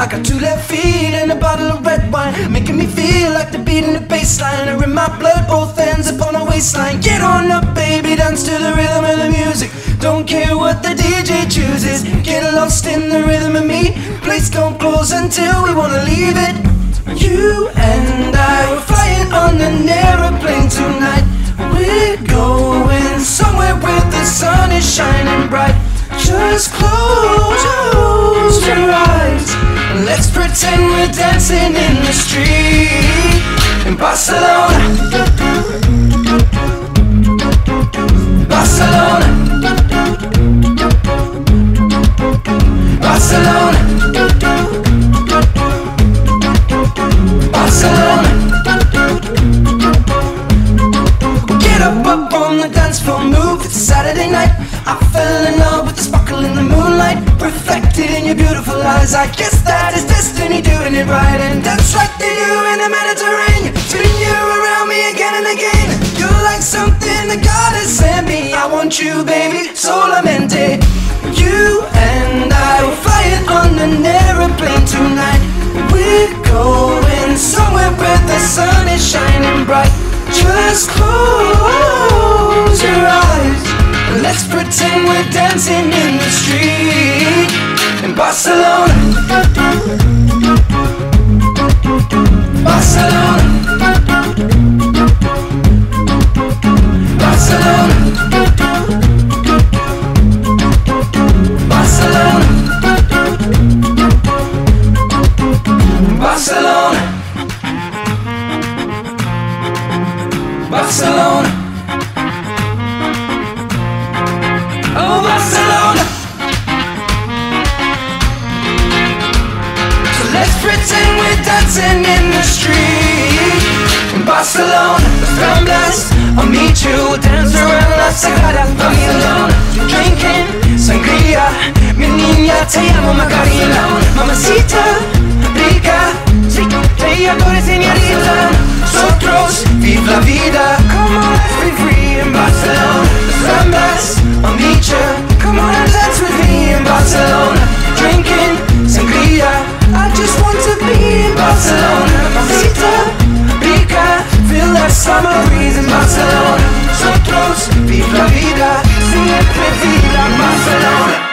I got two left feet and a bottle of red wine, making me feel like the beat in the bassline. Or in my blood, both ends upon a waistline. Get on up, baby, dance to the rhythm of the music. Don't care what the DJ chooses. Get lost in the rhythm of me. Place don't close until we wanna leave it. You and I were flying on an aeroplane tonight. We're going somewhere where the sun is shining bright. Just close, Let's pretend we're dancing in the street in Barcelona. Barcelona. Barcelona. Barcelona. Get up, up on the dance floor, move. It's Saturday night. I fell in love with the sparkle in the moonlight, reflected in your I guess that is destiny doing it right, and that's like they do in the Mediterranean. Spin you around me again and again. You're like something that God has sent me. I want you, baby, solamente. You and I will fly it on an aeroplane tonight. We're going somewhere where the sun is shining bright. Just close your eyes. Let's pretend we're dancing in Barcelona. Barcelona. Barcelona. Barcelona. Barcelona. Barcelona. Sagrada Familia. Drinking sangria. Mi niña, te amo Macarena. Mamacita, rica. Te adoro, señorita. Nosotros, vive la vida. Come on, let's be free in Barcelona. Ramblas, I'll meet you. Come on and dance with me in Barcelona. Drinking sangria. I just want to be in Barcelona. Mamacita, rica. Feel that summer Vive la vida sin atrevida, Barcelona.